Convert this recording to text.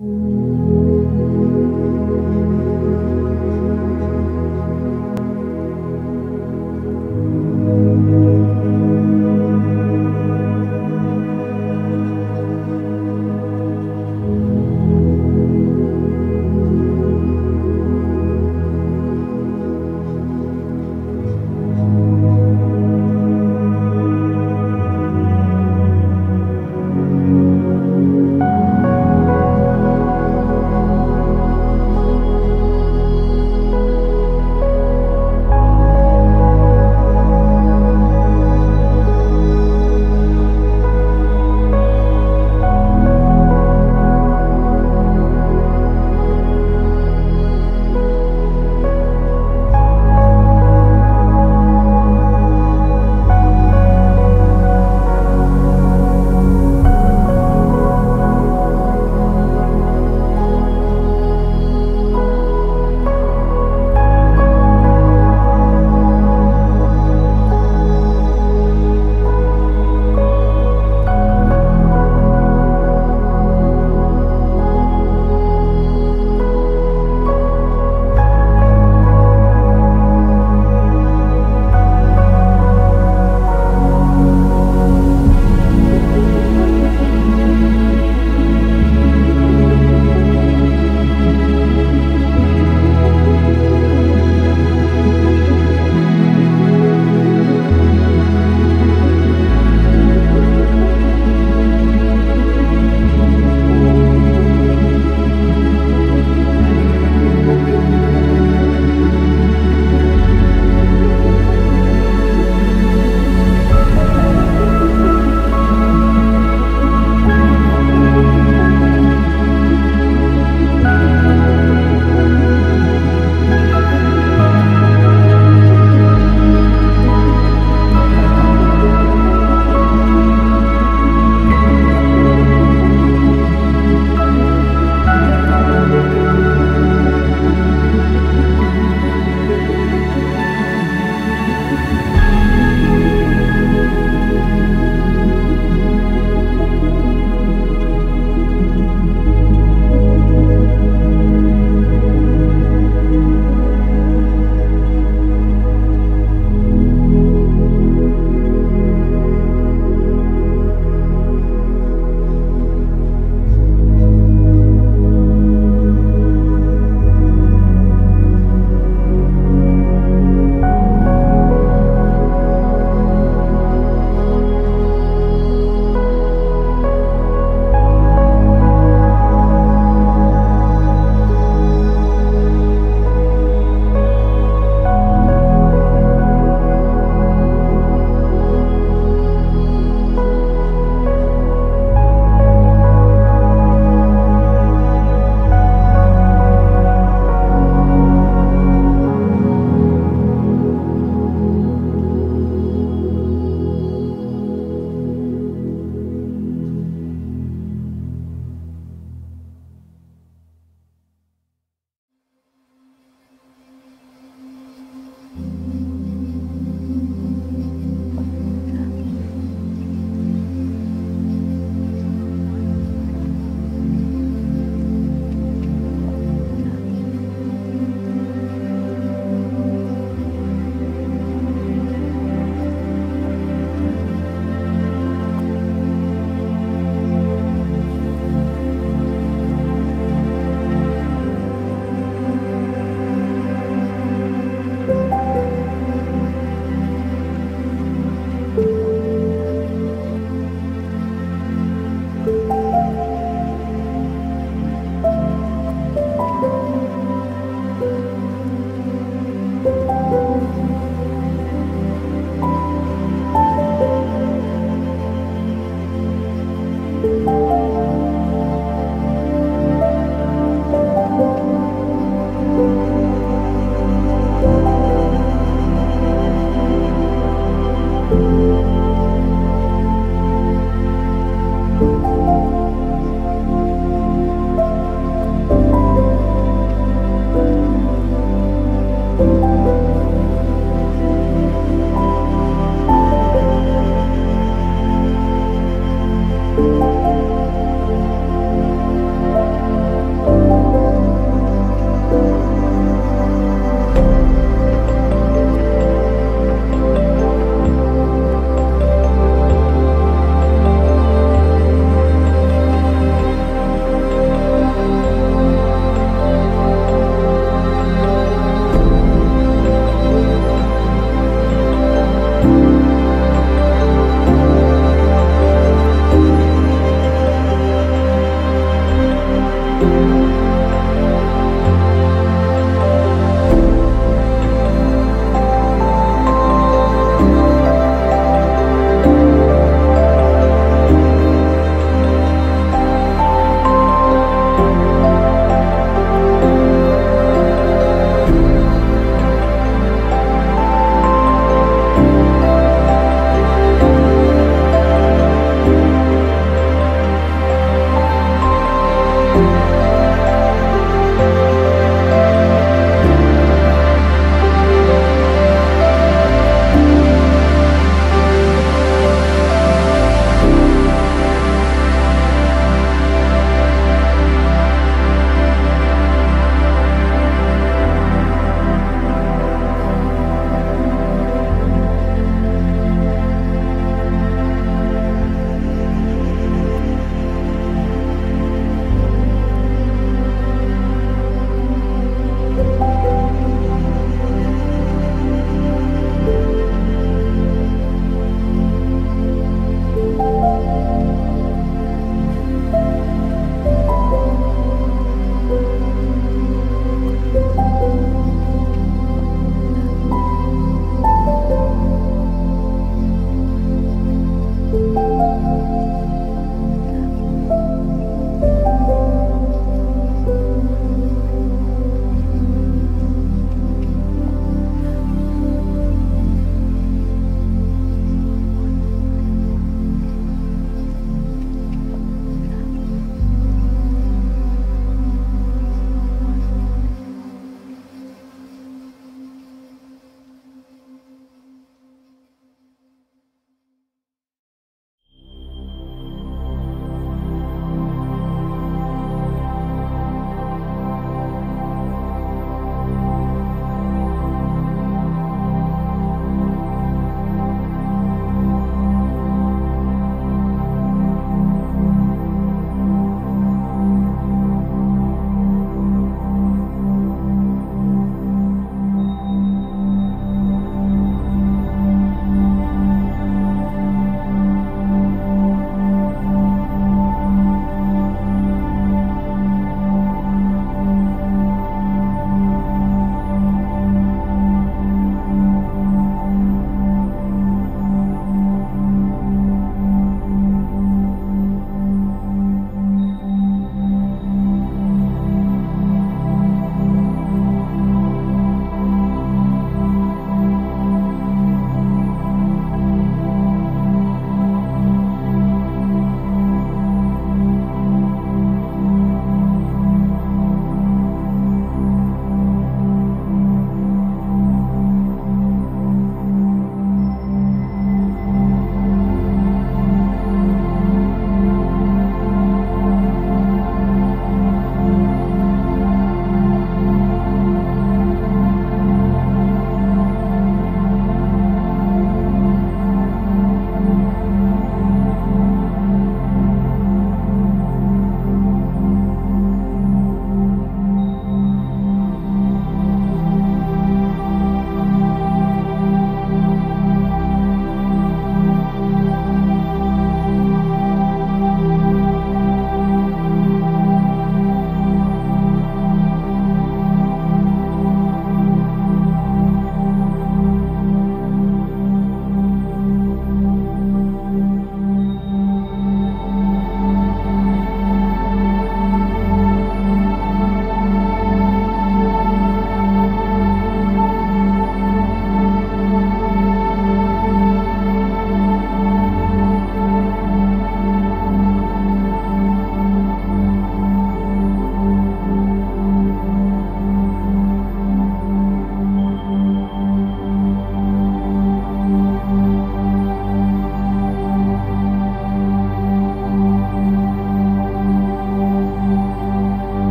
Mm-hmm.